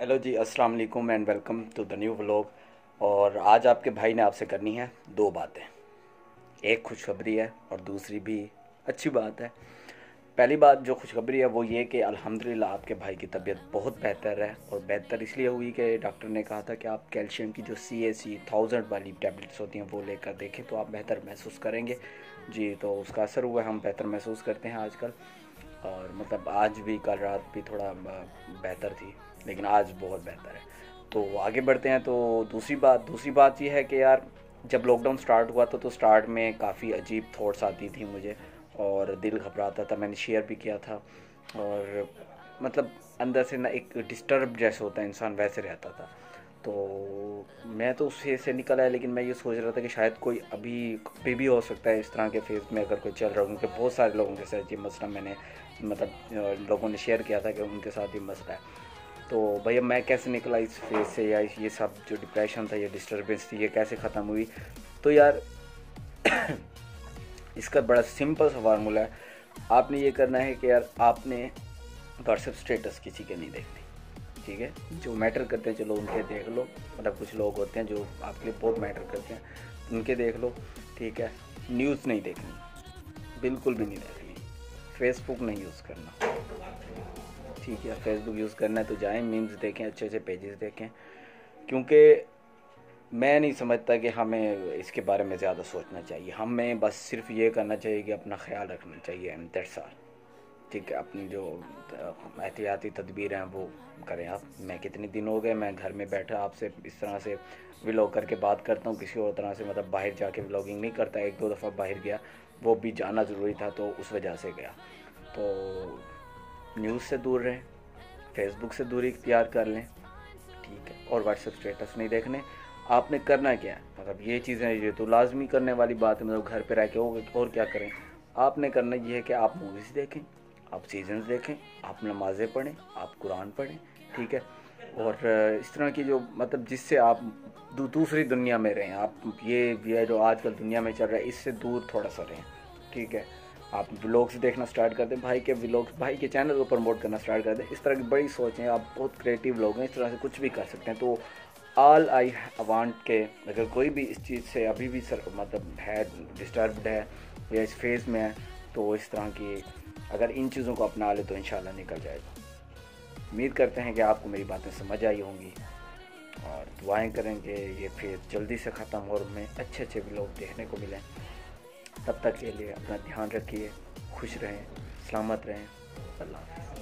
Hello جی السلام علیکم and welcome to the new اور آج آپ کے بھائی نے آپ سے کرنی ہے دو باتیں. ایک خوشخبری ہے اور دوسری بھی اچھی بات ہے. پہلی بات جو خوشخبری ہے وہ یہ کہ الحمدللہ آپ کے بھائی کی طبیعت بہت بہتر ہے اور بہتر اس لیے ہوئی کہ ڈاکٹر نے کہا تھا کہ آپ کیلشیم کی جو سی اے سی تھاؤزنڈ والی ٹیبلٹس ہوتی ہیں وہ لے کر دیکھیں تو آپ بہتر محسوس کریں گے. جی تو اس کا اثر ہوا ہے، ہم بہتر محسوس کرتے ہیں آج کل. اور مطلب آج بھی کل رات بھی تھوڑا بہتر تھی. لیکن آج بہت بہتر ہے۔ تو آگے بڑھتے ہیں تو دوسری بات دوسری بات یہ ہے کہ یار جب لاک ڈاؤن سٹارٹ ہوا تھا تو سٹارٹ میں کافی عجیب تھاٹس آتی تھیں مجھے اور دل گھبراتا تھا، میں نے شیئر بھی کیا تھا اور مطلب اندر سے نہ ایک ڈسٹرب جیسے ہوتا ہے انسان، ویسے رہتا تھا۔ تو میں تو اس سے نکل آیا لیکن میں یہ سوچ رہا تھا کہ شاید کوئی ابھی بھی بھی ہو سکتا ہے اس طرح کے فیز میں اگر کوئی چل رہا ہوں کہ بہت سارے لوگوں کے ساتھ یہ مسئلہ میں نے مطلب لوگوں نے شیئر کیا تھا کہ ان کے ساتھ یہ مسئلہ ہے۔ تو بھائی اب میں کیسے نکلا اس فیس سے یا یہ سب جو ڈپریشن تھا یا ڈسٹربینس تھی، یہ کیسے ختم ہوئی؟ تو یار، اس کا بڑا سمپل سا فارمولا ہے۔ آپ نے یہ کرنا ہے کہ یار، آپ نے واٹس ایپ اسٹیٹس کسی کے نہیں دیکھنے ٹھیک ہے؟ جو میٹر کرتے ہیں، چلو ان کے دیکھ لو۔ مطلب کچھ لوگ ہوتے ہیں جو آپ کے لیے بہت میٹر کرتے ہیں، ان کے دیکھ لو، ٹھیک ہے؟ نیوز نہیں دیکھنی، بالکل بھی نہیں دیکھنی۔ فیس بک نہیں یوز کرنا۔ ٹھیک ہے فیس بک یوز کرنا ہے تو جائیں میمز دیکھیں، اچھے اچھے پیجز دیکھیں۔ کیونکہ میں نہیں سمجھتا کہ ہمیں اس کے بارے میں زیادہ سوچنا چاہیے۔ ہمیں بس صرف یہ کرنا چاہیے کہ اپنا خیال رکھنا چاہیے۔ دیٹ سال، ٹھیک ہے، اپنی جو احتیاطی تدبیر ہیں وہ کریں۔ آپ، میں کتنے دن ہو گئے، میں گھر میں بیٹھا، آپ سے اس طرح سے ولاگ کر کے بات کرتا ہوں، کسی اور طرح سے مطلب باہر جا کے ولاگنگ نہیں کرتا۔ ایک دو دفعہ باہر گیا، وہ بھی جانا ضروری تھا تو اس وجہ سے گیا۔ تو نیوز سے دور رہیں فیس بک سے دوری اختیار کر لیں، ٹھیک ہے، اور واٹس ایپ اسٹیٹس نہیں دیکھنے، آپ نے کرنا کیا ہے؟ مطلب یہ چیزیں یہ تو لازمی کرنے والی بات ہے مطلب گھر پہ رہ کے اور کیا کریں؟ آپ نے کرنا یہ ہے کہ آپ موویز دیکھیں، آپ سیزنز دیکھیں، آپ نمازیں پڑھیں، آپ قرآن پڑھیں، ٹھیک ہے؟ اور اس طرح کی جو مطلب جس سے آپ دوسری دنیا میں رہیں، آپ یہ جو آج کل دنیا میں چل رہا ہے، اس سے دور تھوڑا سا رہیں، ٹھیک ہے؟ آپ ولاگس دیکھنا سٹارٹ کر دیں، بھائی کے ولاگس بھائی کے چینل کو پروموٹ کرنا سٹارٹ کر دیں۔ اس طرح کی بڑی سوچیں آپ بہت کریٹیو لوگ ہیں، اس طرح سے کچھ بھی کر سکتے ہیں۔ تو آل آئی وانٹ کے اگر کوئی بھی اس چیز سے ابھی بھی سر مطلب ہے ڈسٹربڈ ہے یا اس فیز میں ہے، تو اس طرح کی اگر ان چیزوں کو اپنا لے تو انشاءاللہ نکل جائے گا۔ امید کرتے ہیں کہ آپ کو میری باتیں سمجھ آئی ہوں گی۔ اور دعائیں کریں کہ یہ فیز جلدی سے ختم ہو اور ہمیں اچھے اچھے بھی لوگ دیکھنے کو ملیں۔ تب تک کے لیے اپنا دھیان رکھیے خوش رہیں سلامت رہیں۔ اللہ حافظ۔